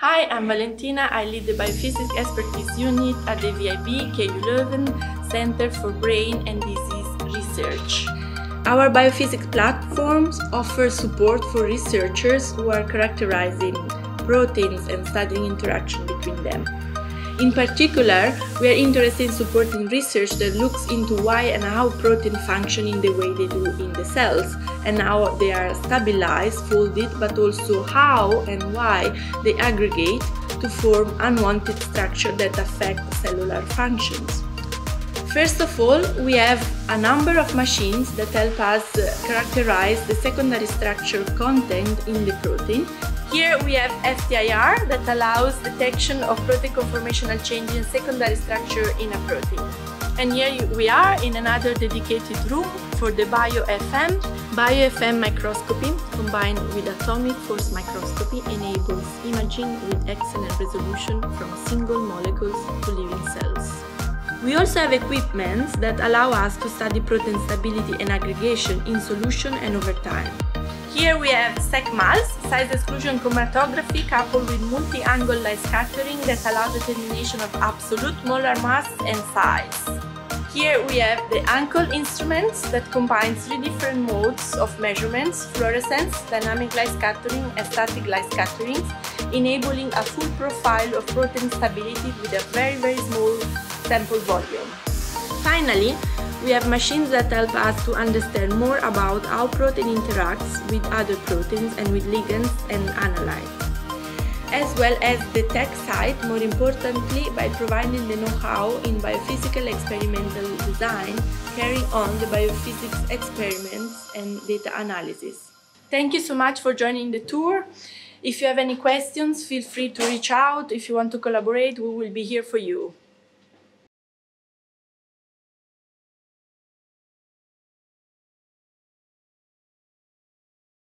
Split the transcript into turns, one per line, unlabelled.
Hi, I'm Valentina. I lead the Biophysics Expertise Unit at the VIB KU Leuven Center for Brain and Disease Research. Our biophysics platforms offer support for researchers who are characterizing proteins and studying interaction between them. In particular, we are interested in supporting research that looks into why and how proteins function in the way they do in the cells and how they are stabilized, folded, but also how and why they aggregate to form unwanted structure that affect cellular functions. First of all, we have a number of machines that help us uh, characterize the secondary structure content in the protein here we have FTIR that allows detection of protein conformational change in secondary structure in a protein. And here we are in another dedicated room for the BioAFM. BioFM microscopy combined with atomic force microscopy enables imaging with excellent resolution from single molecules to living cells. We also have equipment that allow us to study protein stability and aggregation in solution and over time. Here we have SECMALS, size exclusion chromatography coupled with multi-angle light scattering that allows determination of absolute molar mass and size. Here we have the Uncle instruments that combine three different modes of measurements, fluorescence, dynamic light scattering and static light scattering, enabling a full profile of protein stability with a very very small sample volume. Finally, we have machines that help us to understand more about how protein interacts with other proteins and with ligands and analytes. As well as the tech side, more importantly, by providing the know-how in biophysical experimental design, carrying on the biophysics experiments and data analysis. Thank you so much for joining the tour. If you have any questions, feel free to reach out. If you want to collaborate, we will be here for you.